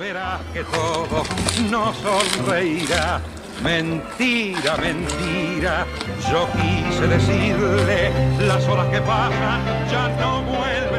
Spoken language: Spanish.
Verás que todo no sonreirá. Mentira, mentira, yo quise decirle, las horas que pasan ya no vuelven